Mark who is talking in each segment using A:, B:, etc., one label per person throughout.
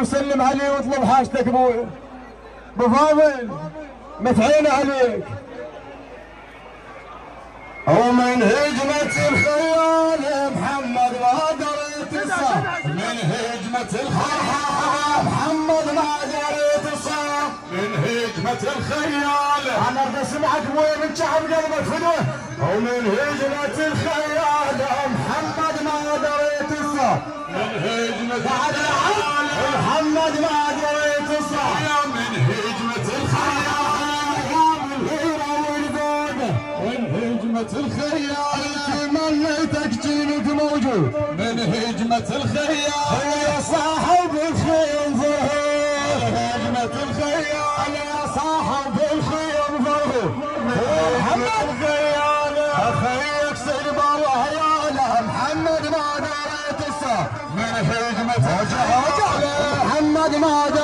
A: وسلم عليه واطلب حاجتك أبوي ابو فاضل. متعينا عليك. ومن هجمة الخيال محمد ما دريت الصح.
B: من هجمة الخيال
A: محمد ما دريت الصح.
B: من هجمة الخيال.
A: أنا اريد أسمعك أبوي من شعب قلبك فدوه. ومن هجمة الخيال محمد ما دريت الصح.
B: من هجمة الخيال
A: تمنيتك جيلك موجود.
B: من هجمة الخيال
A: يا صاحب الخيم فرحوا
B: هجمة الخيال
A: يا صاحب الخيم فرحوا محمد.
B: الخيال
A: أخيك سلب وهياله محمد ما دريت الصح
B: من هجمة الخيال
A: محمد ما دريت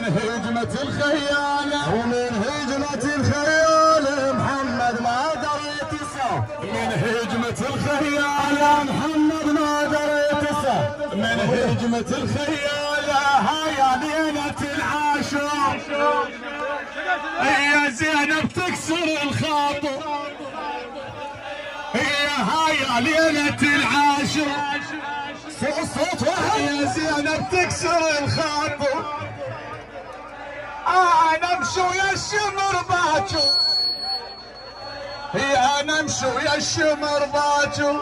B: ومن هجمة الخيال.
A: ومن هجمة الخيال. محمد ما دريت الصح
B: من هجمة الخيال.
A: محمد ما دريت الصح
B: من هجمة الخيال. هيا ليلة العاشور. هي زينب تكسر الخاطر. هي هيا ليلة العاشور.
A: صوت واحد
B: يا زينب تكسر الخاطر. أنا امشي ويا الشمر باكر هي أنا امشي ويا الشمر باكر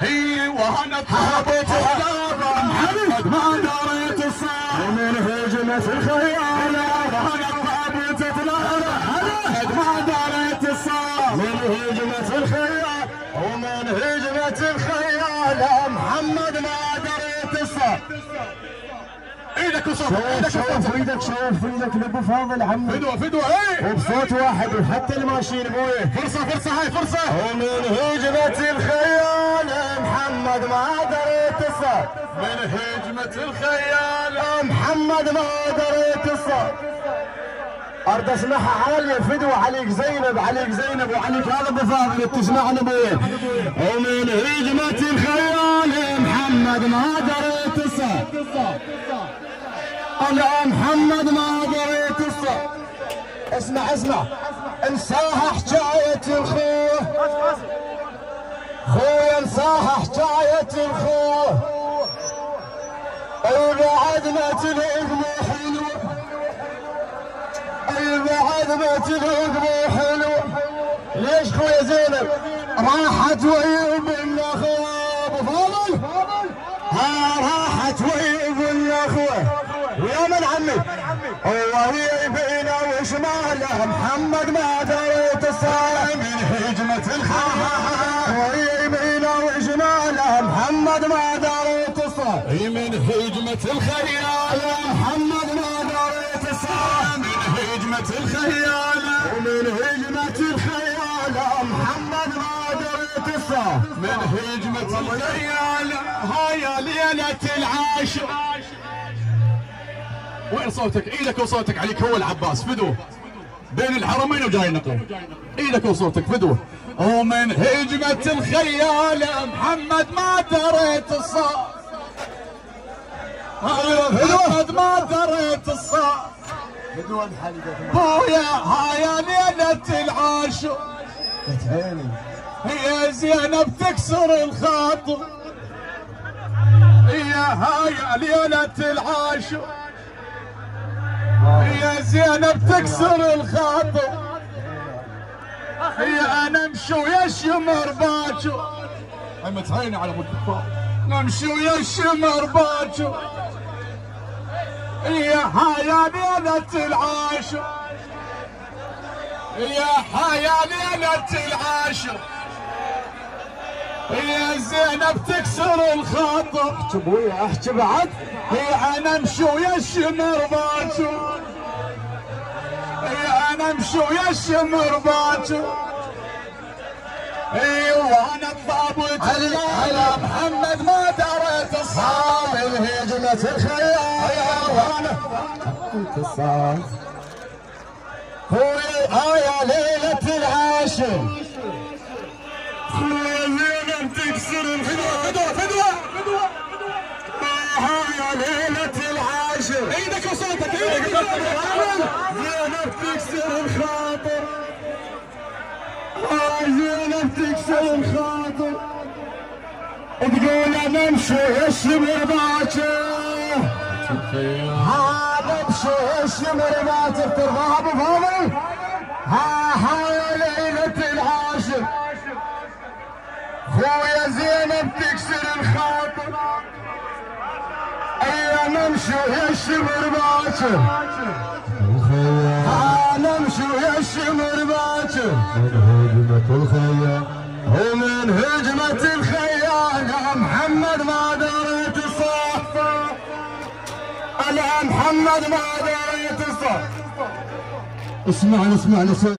B: هي وأنا طابت محمد ما دريت الصاح
A: ومن هجمة الخيال
B: وأنا طابت محمد ما دريت الصاح
A: من هجمة الخيال ومن هجمة الخيال محمد ما دريت الصح
B: إيدك
A: شوف
B: إيدك
A: شوف إيدك شوف إيدك لابو فاضل عمي.
B: فدوة فدوة إيه؟
A: وبصوت واحد وحتى الماشيين أبوي
B: فرصة فرصة هاي فرصة.
A: ومن هجمة الخيال محمد ما دريت الصح
B: من هجمة الخيال.
A: محمد ما دريت الصح ارد أسمعها عالية فدوة عليك زينب عليك زينب وعليك هذا ابو فاضل تسمعني أبوي ومن هجمة الخيال محمد ما دريت الصح أنا محمد ما دريت الصح اسمع اسمع. انساها حكاية الخوة. خويا انساها حكاية الخوة. اي بعد ما مو حلو اي بعد ما مو حلو ليش خويا زينب؟ راحت ويا ابن أخوة. أبو فاضل؟ ها راحت ويا ابن أخوة. ويا من عمي. هو هي يبينا وشماله محمد ما دريت الصالح
B: من هجمة الخيال
A: وهي يمينه وشماله محمد ما دريت الصالح
B: هي من هجمة الخيال.
A: محمد ما دريت
B: من هجمة الخيال.
A: ومن هجمة الخيال محمد ما دريت
B: من هجمة الخيال. هيا ليلة العاشر وين صوتك؟ إيدك وصوتك عليك هو العباس فدوه. بين الحرمين وجاي نقوم إيدك وصوتك فدوه. ومن هجمة الخيال محمد ما دريت الصوت. محمد ما دريت الصوت. بويا هاي ليلة العاشر
A: عيني
B: هي زينب تكسر الخاطر. هي هاي ليلة العاشر هي زينب تكسر الخاطر هي أنا أمشي ويا الشمر باكر متعيني على الكفار. نمشي ويا الشمر باكر هي هاي ليلة العاشر. يا حيا ليلة العاشر. يا زينب تكسر الخاطر
A: أبوي أحكي بعد.
B: هي أنا أمشي ويا الشمر باكر. هي أنا أمشي ويا الشمر باكر. اي وأنا الضابط
A: علي-
B: على محمد ما دريت الصار
A: من هجمة الخيال؟ وأنا انتصار. خويا آية ليلة العاشر. زينب تكسر الخاطر آه زينب تكسر الخاطر تقول أنا امشي الشمر باكر هذا امشي الشمر باكر ترضى ابو فاضل ها ها يا ليلة العاشر خويا زينب تكسر الخاطر أيام امشي يا الشمر باكر يا الشمر من هجمة ومن هجمة الخيال يا محمد ما دريت الصح أنا محمد ما دريت الصح اسمعني اسمعني